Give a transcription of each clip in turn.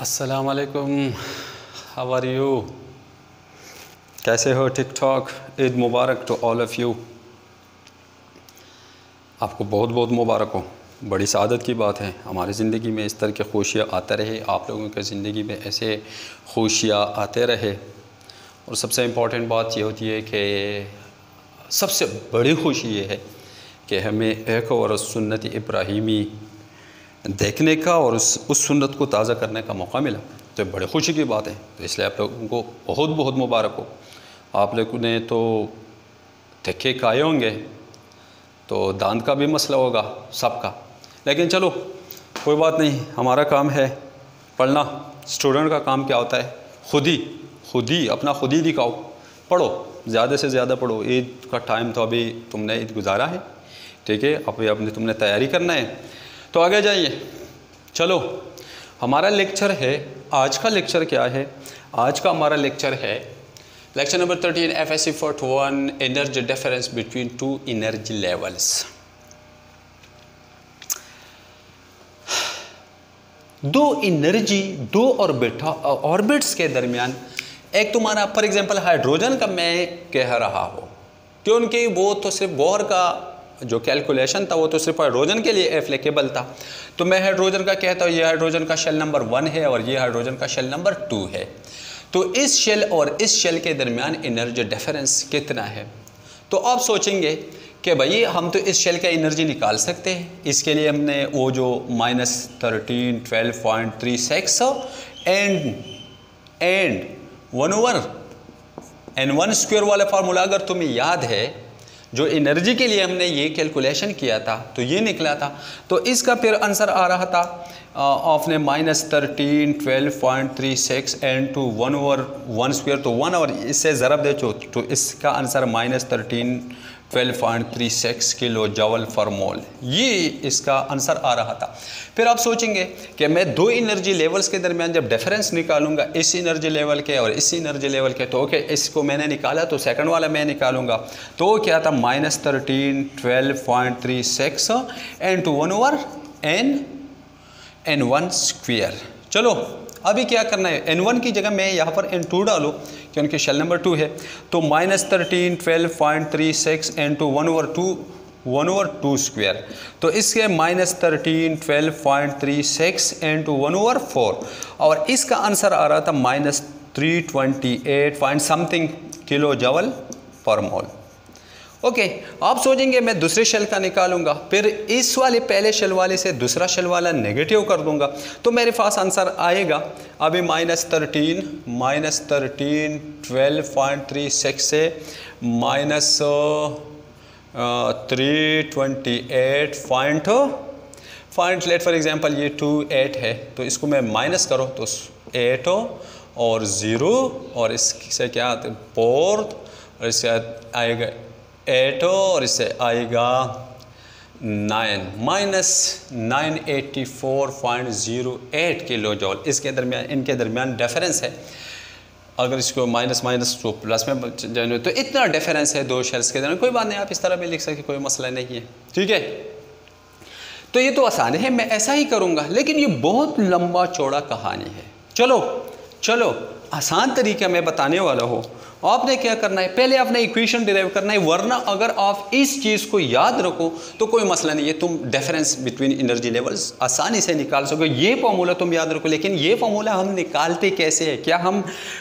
असलकुम how are you कैसे हो ठीक ठाक ईद मुबारक टू ऑल ऑफ़ यू आपको बहुत बहुत मुबारक हो। बड़ी सादत की बात है। हमारी ज़िंदगी में इस तरह के खुशियाँ आते रहे। आप लोगों के ज़िंदगी में ऐसे खुशियाँ आते रहे। और सबसे इंपॉर्टेंट बात ये होती है कि सबसे बड़ी खुशी ये है कि हमें एक और सुन्नत इब्राहिमी देखने का और उस उस सुन्नत को ताज़ा करने का मौका मिला। तो बड़ी खुशी की बात है। तो इसलिए आप लोगों को बहुत बहुत मुबारक हो। आप लोगों ने तो धक्के खाए होंगे तो दांत का भी मसला होगा सबका। लेकिन चलो, कोई बात नहीं, हमारा काम है पढ़ना। स्टूडेंट का काम क्या होता है? खुद ही खुद ही, अपना खुद ही दिखाओ। पढ़ो, ज़्यादा से ज़्यादा पढ़ो। ईद का टाइम तो अभी तुमने ईद गुजारा है, ठीक है? अभी अपने तुमने तैयारी करना है। तो आगे जाइए। चलो, हमारा लेक्चर है, आज का लेक्चर क्या है? आज का हमारा लेक्चर है, lecture number thirteen F S C part one energy difference between two energy levels दो एनर्जी दो ऑर्बिट ऑर्बिट्स के दरमियान, एक तुम्हारा फॉर एग्जांपल हाइड्रोजन का मैं कह रहा हूँ। क्योंकि वो तो सिर्फ़ बोर का जो कैलकुलेशन था, वो तो सिर्फ़ हाइड्रोजन के लिए एप्लीकेबल था। तो मैं हाइड्रोजन का कहता हूँ, ये हाइड्रोजन का शेल नंबर वन है और ये हाइड्रोजन का शेल नंबर टू है। तो इस शेल और इस शेल के दरमियान एनर्जी डिफरेंस कितना है? तो आप सोचेंगे कि भाई, हम तो इस शेल का एनर्जी निकाल सकते हैं। इसके लिए हमने वो जो minus thirteen twelve point three six and and one over n one square वाला फार्मूला अगर तुम्हें याद है जो एनर्जी के लिए हमने ये कैलकुलेशन किया था तो ये निकला था। तो इसका फिर आंसर आ रहा था आपने minus thirteen twelve point three six n two one over one square तो वन और इससे ज़रब दे चो तो इसका answer minus thirteen 12.36 kilo joule for mole ये इसका आंसर आ रहा था। फिर आप सोचेंगे कि मैं दो एनर्जी लेवल्स के दरमियान जब डिफरेंस निकालूँगा, इस एनर्जी लेवल के और इस एनर्जी लेवल के तो ओके इसको मैंने निकाला तो सेकंड वाला मैं निकालूँगा। तो क्या था? Minus thirteen twelve point three six n two one over n n one square चलो, अभी क्या करना है? एन वन की जगह मैं यहाँ पर एन टू डालूँ। क्योंकि शेल नंबर टू है। तो minus thirteen twelve point three six n two one over two one over two square तो इसके minus thirteen twelve point three six n two one over four और इसका answer आ रहा था minus three twenty eight point something kilo joule per mole okay आप सोचेंगे, मैं दूसरे शेल का निकालूँगा, फिर इस वाले पहले शेल वाले से दूसरा शेल वाला नेगेटिव कर दूँगा। तो मेरे पास आंसर आएगा। अभी minus thirteen minus thirteen twelve point three six से minus three twenty eight point point let for example ये टू एट है तो इसको मैं माइनस करो तो एट हो और ज़ीरो और इससे क्या आते फोर्थ और इससे आएगा एट और इससे आएगा nine, minus nine eighty four point zero eight kilo joule. इसके दरमियान, इनके दरमियान डिफरेंस है। अगर इसको माइनस माइनस टू प्लस में तो इतना डिफरेंस है दो शेल्स के दरमियान। कोई बात नहीं, आप इस तरह भी लिख सकते कोई मसला नहीं है। ठीक है? तो ये तो आसान है, मैं ऐसा ही करूँगा, लेकिन ये बहुत लंबा चौड़ा कहानी है। चलो चलो, आसान तरीका मैं बताने वाला हूँ। आपने क्या करना है? पहले आपने इक्वेशन डिराइव करना है, वरना अगर आप इस चीज़ को याद रखो तो कोई मसला नहीं है। तुम डिफरेंस बिटवीन एनर्जी लेवल्स आसानी से निकाल सको। ये फॉर्मूला तुम याद रखो, लेकिन ये फॉर्मूला हम निकालते कैसे है? क्या हम,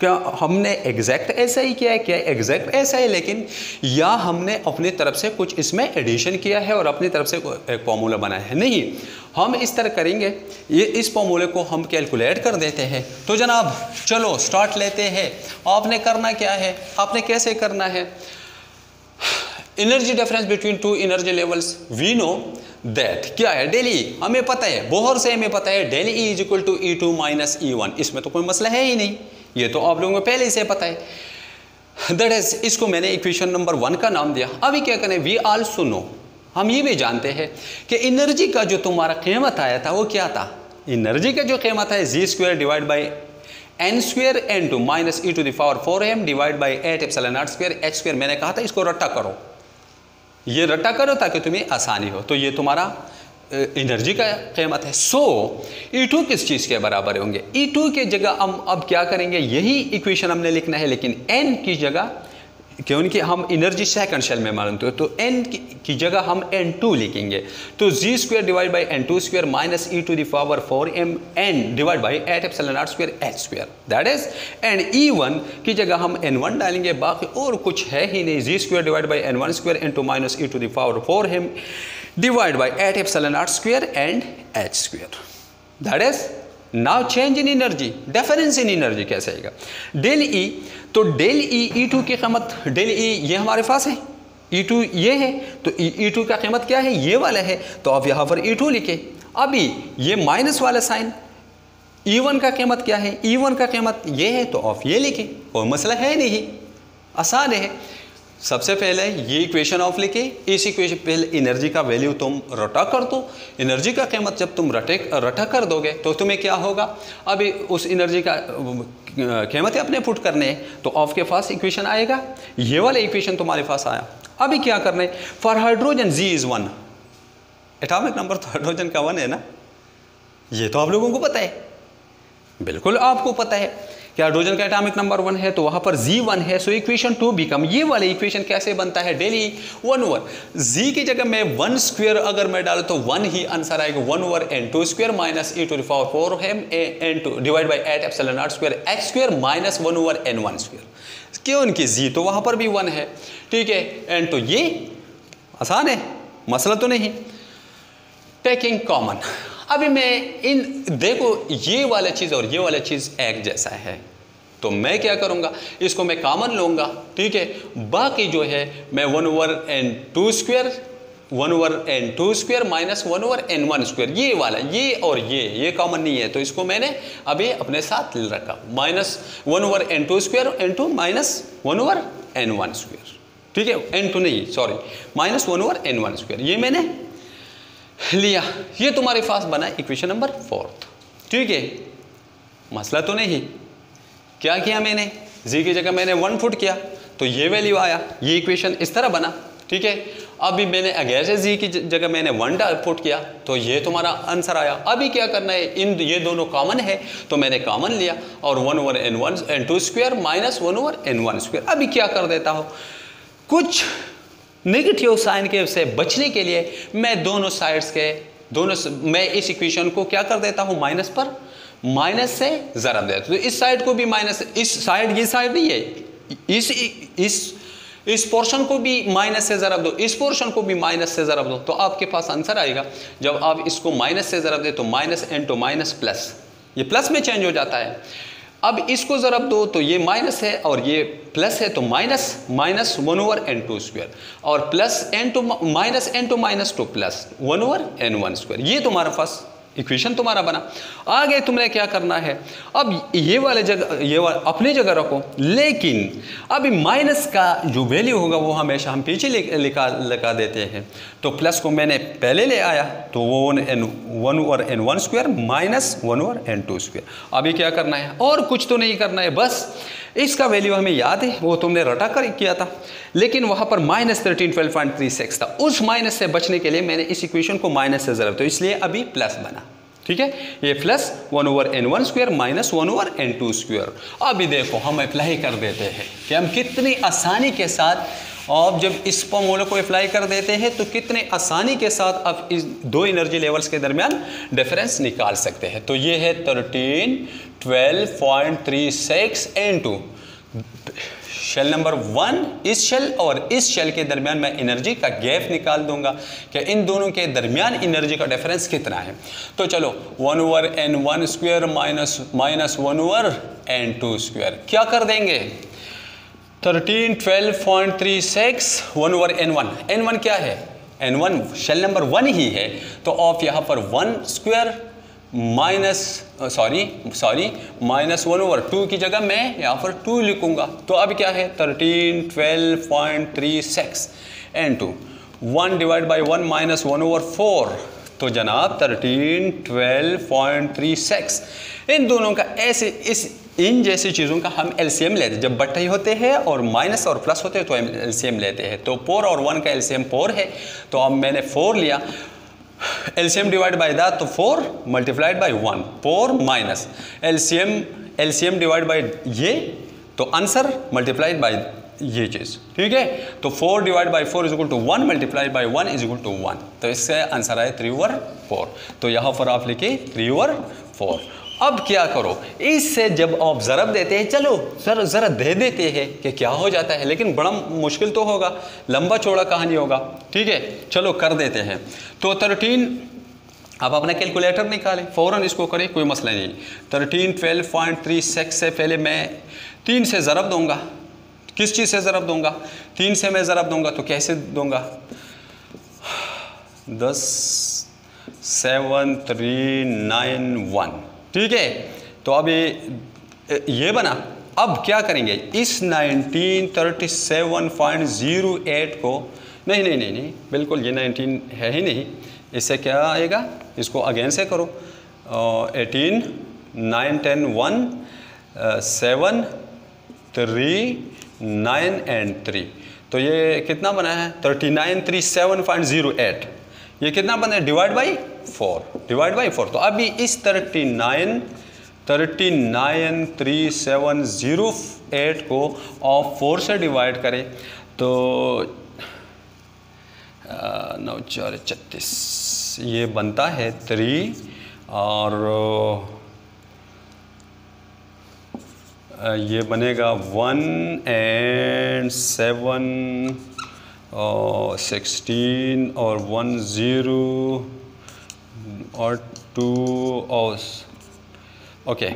क्या हमने एग्जैक्ट ऐसा ही किया है? क्या एग्जैक्ट ऐसा है? लेकिन, या हमने अपनी तरफ़ से कुछ इसमें एडिशन किया है और अपनी तरफ़ से एक फॉर्मूला बनाया है? नहीं। हम इस तरह करेंगे, ये इस फॉर्मूले को हम कैलकुलेट कर देते हैं। तो जनाब, चलो स्टार्ट लेते हैं। आपने करना क्या है? आपने कैसे करना है? Energy difference between two energy levels we know that क्या है? डेली हमें पता है, बोहर से हमें पता है delta E is equal to E two minus E one इसमें तो कोई मसला है ही नहीं। ये तो आप लोगों को पहले से पता है। दैट इज़ इसको मैंने इक्वेशन नंबर वन का नाम दिया। अभी क्या करें? वी आल्सो नो हम ये भी जानते हैं कि एनर्जी का जो तुम्हारा कीमत आया था, वो क्या था? एनर्जी का जो कीमत है Z square divide by n square n two minus E to the power four m divide by eight epsilon naught square h square मैंने कहा था, इसको रट्टा करो। ये रट्टा करो ताकि तुम्हें आसानी हो। तो ये तुम्हारा एनर्जी का कीमत है। सो ई टू किस चीज़ के बराबर होंगे? ई टू के जगह हम अब क्या करेंगे? यही इक्वेशन हमने लिखना है, लेकिन एन की जगह क्योंकि हम एनर्जी सेकंड शेल में मानते हो तो एन की जगह हम एन टू लिखेंगे। तो Z square divide by n two square minus E to the power four m n divide by eight epsilon naught square h square that is and E one की जगह हम N one डालेंगे, बाकी और कुछ है ही नहीं। Z square divide by n one square n two minus E to the power four m divide by eight epsilon naught square and h square that is now change in energy difference in energy कैसे आएगा? Del ई तो del E E two की कीमत del E ये हमारे पास है ई to ये है तो ई टू का कीमत क्या है? ये वाला है तो आप यहाँ पर ई टू लिखे। अभी ये माइनस वाला साइन ई वन का कीमत क्या है? ई वन का कीमत ये है तो आप ये लिखे। कोई मसला है नहीं, आसान है। सबसे पहले ये इक्वेशन ऑफ़ लिखे। इस इक्वेशन पहले एनर्जी का वैल्यू तुम रटा कर दो। एनर्जी का कीमत जब तुम रटे, रटा कर दोगे तो तुम्हें क्या होगा? अभी उस एनर्जी का कीमत अपने पुट करने? है तो ऑफ़ के पास इक्वेशन आएगा। ये वाला इक्वेशन तुम्हारे पास आया। अभी क्या करना? है for hydrogen Z is one atomic number तो हाइड्रोजन का वन है ना? ये तो आप लोगों को पता है। बिल्कुल आपको पता है। कि हाइड्रोजन का एटॉमिक नंबर वन है तो वहाँ पर जी वन है सो इक्वेशन टू बिकम ये वाले इक्वेशन कैसे बनता है? डेली वन ओवर जी की जगह में वन स्क्वेयर अगर मैं डालू तो वन ही आंसर आएगा one over n two square minus E to power four है n two divide by eight epsilon naught square X square minus one over n one square क्यों उनकी जी तो वहाँ पर भी वन है। ठीक है एन तो ये आसान है, मसला तो नहीं। टेकिंग कॉमन अभी मैं इन, देखो, ये वाला चीज़ और ये वाला चीज़ एक जैसा है। तो मैं क्या करूँगा? इसको मैं कॉमन लूँगा, ठीक है? बाकी जो है, मैं one over n two square one over n two square minus one over n one square ये वाला, ये और ये ये कॉमन नहीं है। तो इसको मैंने अभी अपने साथ रखा। Minus one over n two square n two minus one over n one square ठीक है? एन टू नहीं sorry minus one over n one square ये मैंने लिया। ये तुम्हारे पास बना इक्वेशन नंबर फोर्थ ठीक है। मसला तो नहीं। क्या किया मैंने? जी की जगह मैंने वन फुट किया। तो ये वैल्यू आया। ये इक्वेशन इस तरह बना। ठीक है। अभी मैंने अगैर से जी की जगह मैंने वन फुट किया तो ये तुम्हारा आंसर आया। अभी क्या करना है? इन ये दोनों कॉमन है। तो मैंने कॉमन लिया। और one over n one n two square minus one over n one square अभी क्या कर देता हूँ? कुछ नेगेटिव साइन के से बचने के लिए मैं दोनों साइड्स के, दोनों मैं इस इक्वेशन को क्या कर देता हूँ? माइनस पर। माइनस से ज़रा देता तो इस साइड को भी माइनस इस साइड ये साइड नहीं है। इस इस इस पोर्शन को भी माइनस से ज़रब दो। इस पोर्शन को भी माइनस से ज़रब दो। तो आपके पास आंसर आएगा। जब आप इसको माइनस से ज़रब दे तो minus n two minus plus ये प्लस में चेंज हो जाता है। अब इसको ज़रब दो तो ये माइनस है और ये प्लस है तो minus minus one over n two square. और plus n two, minus n two, minus two, plus one over n one square. ये तुम्हारे पास इक्वेशन तुम्हारा बना। आगे तुमने क्या करना है? अब ये वाले जगह ये वाले अपनी जगह रखो। लेकिन अभी माइनस का जो वैल्यू होगा, वो हमेशा हम पीछे लिखा, लगा देते हैं। तो प्लस को मैंने पहले ले आया तो वो वन एन वन और n one square minus one और एन टू स्क्वायर अभी क्या करना है? और कुछ तो नहीं करना है, बस। इसका वैल्यू हमें याद है, वो तुमने रटा कर किया था। लेकिन वहाँ पर minus thirteen twelve point three six था। उस माइनस से बचने के लिए मैंने इस इक्वेशन को माइनस से ज़रूरत तो इसलिए अभी प्लस बना। ठीक है? ये plus one over n one square minus one over n two square अभी देखो, हम अप्लाई कर देते हैं कि हम कितनी आसानी के साथ आप जब इस फॉर्मूले को अप्लाई कर देते हैं तो कितने आसानी के साथ आप इस दो एनर्जी लेवल्स के दरमियान डिफरेंस निकाल सकते हैं। तो ये है thirteen twelve point three six n two shell number one इस शेल और इस शेल के दरमियान मैं एनर्जी का गैप निकाल दूँगा कि इन दोनों के दरमियान एनर्जी का डिफरेंस कितना है। तो चलो one over n one square minus minus one over n two square क्या कर देंगे? Thirteen twelve point three six one over n one n one क्या है? N one shell number one ही है। तो ऑफ़ यहाँ पर one square minus sorry sorry minus one over two की जगह मैं यहाँ पर टू लिखूँगा। तो अब क्या है? Thirteen twelve point three six n two one divide by one minus one over four तो जनाब thirteen twelve point three six इन दोनों का ऐसे, इस इन जैसी चीज़ों का हम एलसीएम लेते हैं। जब बट्टे होते हैं और माइनस और प्लस होते हैं तो एलसीएम लेते हैं। तो फोर और वन का एलसीएम फोर है। तो अब मैंने फोर लिया। एलसीएम डिवाइड बाय द तो four multiplied by one four minus LCM LCM divide by ये तो आंसर मल्टीप्लाइड बाय ये चीज़। ठीक है? तो four divide by four is equal to one multiply by one is equal to one तो इससे answer आए थ्री ओवर फोर तो यहाँ पर आप लिखिए थ्री ओवर फोर अब क्या करो? इससे जब आप ज़रब देते हैं, चलो सर ज़रा दे देते हैं कि क्या हो जाता है, लेकिन बड़ा मुश्किल तो होगा, लंबा चौड़ा कहानी होगा, ठीक है? चलो, कर देते हैं। तो थर्टीन आप अपना कैलकुलेटर निकालें, फ़ौरन इसको करें, कोई मसला नहीं। Thirteen twelve point three six से पहले मैं तीन से ज़रब दूँगा। किस चीज़ से ज़रब दूँगा? तीन से मैं ज़रब दूँगा तो कैसे दूँगा? दस सेवन थ्री नाइन वन ठीक है? तो अब ये ये बना। अब क्या करेंगे? इस nineteen thirty seven point zero eight को, नहीं नहीं नहीं नहीं, बिल्कुल ये नाइनटीन है ही नहीं। इससे क्या आएगा? इसको अगेन से करो। Eighteen, nine, ten, one seven, three, nine and three. तो ये कितना बना है? Thirty nine three seven point zero eight. ये कितना बना है? Divide by four divide by four तो अभी इस thirty nine thirty nine three seven zero eight को ऑफ़ फोर से डिवाइड करें। तो नौ, चार, छत्तीस, ये बनता है थ्री और ये बनेगा वन एंड सेवन सिक्सटीन और वन ज़ीरो और टू और ओके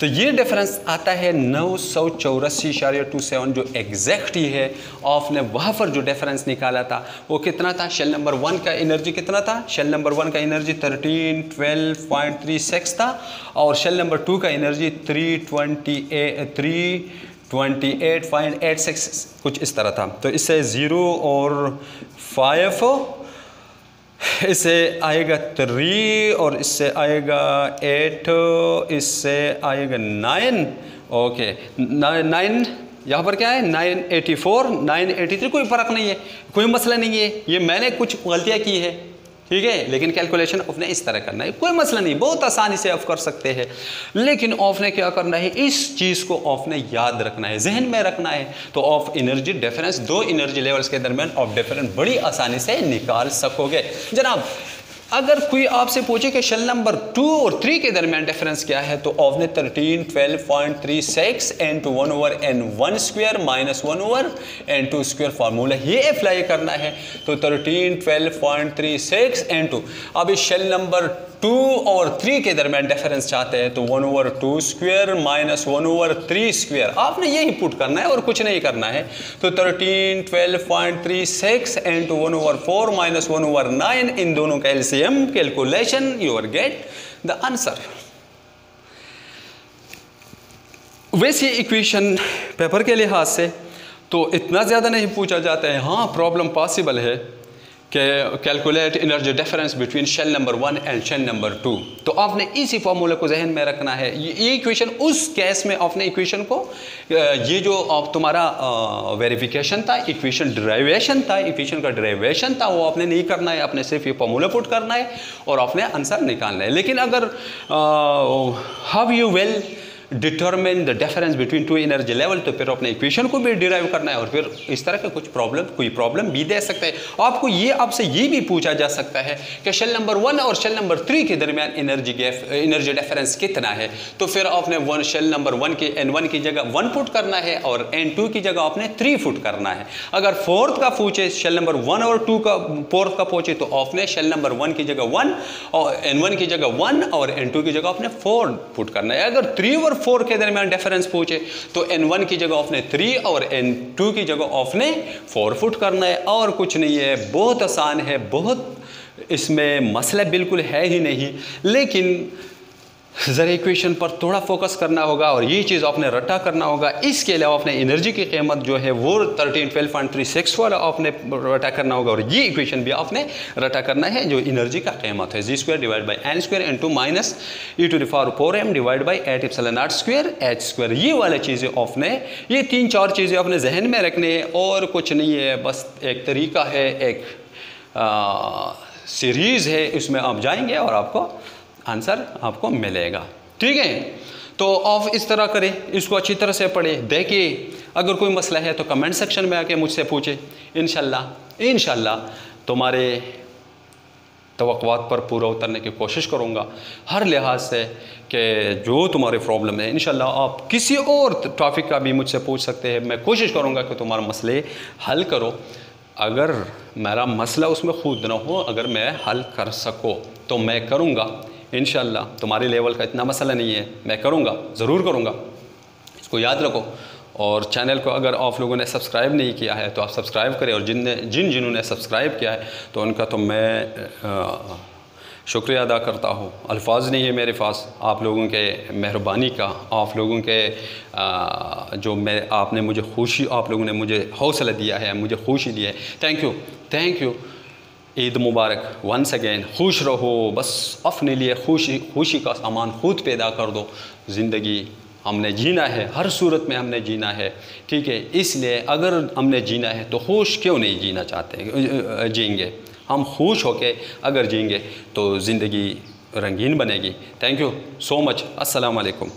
तो ये डिफरेंस आता है नौ सौ चौरासी इशारे टू सेवन जो एग्जैक्ट ही। है ऑफ़ ने वहाँ पर जो डिफरेंस निकाला था, वो कितना था? शेल नंबर वन का एनर्जी कितना था? शेल नंबर वन का energy thirteen twelve point three six था। और शेल नंबर टू का energy three twenty a three twenty eight point eight six कुछ इस तरह था। तो इससे ज़ीरो और फाइव इससे आएगा थ्री और इससे आएगा एट इससे आएगा नाइन ओके नाइन यहाँ पर क्या है? Nine eighty four nine eighty three कोई फ़र्क नहीं है, कोई मसला नहीं है। ये मैंने कुछ गलतियाँ की है। ठीक है? लेकिन कैलकुलेशन ऑफ़ ने इस तरह करना है। कोई मसला नहीं, बहुत आसानी से ऑफ़ कर सकते हैं। लेकिन ऑफ़ ने क्या करना है? इस चीज़ को ऑफ़ ने याद रखना है, जहन में रखना है। तो ऑफ़ एनर्जी डिफरेंस दो एनर्जी लेवल्स के दरमियान ऑफ़ डिफरेंस बड़ी आसानी से निकाल सकोगे। जनाब अगर कोई आपसे पूछे कि शेल नंबर टू और थ्री के दरमियान डिफरेंस क्या है तो ऑफ़ ने thirteen twelve point three six n two one over n one square minus one over n two square formula ये अप्लाई करना है। तो thirteen twelve point three six n two अब इस शेल नंबर टू और three के दरमियान difference चाहते हैं तो one over two square minus one over three square आपने यही पुट करना है और कुछ नहीं करना है। तो thirteen twelve point three six n two one over four minus one over nine इन दोनों का LCM calculation you are get the answer वैसे इक्वेशन पेपर के लिहाज से तो इतना ज़्यादा नहीं पूछा जाता है। हाँ प्रॉब्लम पॉसिबल है। Calculate energy difference between shell number one and shell number two तो आपने इसी फॉर्मूले को जहन में रखना है। ये इक्वेशन उस केस में आपने इक्वेशन को ये जो आप तुम्हारा वेरिफिकेशन था इक्वेशन ड्राइवेशन था इक्वेशन का ड्राइवेशन था, वो आपने नहीं करना है। आपने सिर्फ़ ये फॉर्मूला पुट करना है और आपने आंसर निकालना है। लेकिन अगर how you will determine the difference between two energy level तो फिर अपने इक्वेशन को भी डिराइव करना है और फिर इस तरह का कुछ प्रॉब्लम कोई प्रॉब्लम भी दे सकते हैं। आपको ये, आपसे ये भी पूछा जा सकता है कि शेल नंबर वन और शेल नंबर थ्री के दरमियान एनर्जी गैप एनर्जी डिफरेंस कितना है। तो फिर आपने वन शेल नंबर वन के एन वन की जगह वन फुट करना है और एन टू की जगह आपने थ्री फुट करना है। अगर फोर्थ का पूछे शेल नंबर वन और टू का फोर्थ का पूछे तो आपने शेल नंबर वन की जगह वन और एन वन की जगह वन और एन टू की जगह आपने फोर फुट करना है। अगर थ्री और फोर के दरमियान डिफरेंस पूछे तो एन वन की जगह ऑफ़ ने थ्री और एन टू की जगह ऑफ़ ने फोर फुट करना है। और कुछ नहीं है, बहुत आसान है, बहुत इसमें मसला बिल्कुल है ही नहीं। लेकिन ज़रा इक्वेशन पर थोड़ा फोकस करना होगा और ये चीज़ आपने रटा करना होगा। इसके अलावा आपने एनर्जी की कीमत जो है वो thirteen twelve point three six वाला आपने रटा करना होगा और ये इक्वेशन भी आपने रटा करना है जो एनर्जी का कीमत है। Z square divide by n square into minus e to डिफार four m divide by eight epsilon आठ स्क्वायर एच स्क्वायर ये वाली चीज़ें आपने, ये तीन चार चीज़ें आपने जहन में रखने हैं और कुछ नहीं है, बस एक तरीका है, एक सीरीज़ है उसमें आप जाएँगे और आपको आंसर आपको मिलेगा। ठीक है? तो आप इस तरह करें, इसको अच्छी तरह से पढ़ें। देखिए, अगर कोई मसला है तो कमेंट सेक्शन में आके मुझसे पूछें। इन इन तुम्हारे तवक़ात पर पूरा उतरने की कोशिश करूँगा। हर लिहाज से कि जो तुम्हारे प्रॉब्लम है इन आप किसी और टॉपिक का भी मुझसे पूछ सकते हैं। मैं कोशिश करूँगा कि तुम्हारा मसले हल करो। अगर मेरा मसला उसमें खुद ना हो, अगर मैं हल कर सको तो मैं करूँगा। इन तुम्हारे लेवल का इतना मसला नहीं है मैं करूँगा ज़रूर करूँगा। इसको याद रखो। और चैनल को अगर आप लोगों ने सब्सक्राइब नहीं किया है तो आप सब्सक्राइब करें। और जिनने जिन जिन्होंने सब्सक्राइब किया है तो उनका तो मैं शुक्रिया अदा करता हूँ। अल्फाज नहीं है मेरे पास। आप लोगों के मेहरबानी का आप लोगों के आ, जो मैं आपने मुझे खुशी आप लोगों ने मुझे हौसला दिया है मुझे खुशी दी है। Thank you thank you Eid Mubarak. Once again खुश रहो, बस अपने लिए खुशी खुशी का सामान खुद पैदा कर दो। ज़िंदगी हमने जीना है, हर सूरत में हमने जीना है। ठीक है, इसलिए अगर हमने जीना है तो खुश क्यों नहीं जीना चाहते जिएँगे? हम खुश होके अगर जिएँगे तो ज़िंदगी रंगीन बनेगी। थैंक यू सो मच अस्सलाम वालेकुम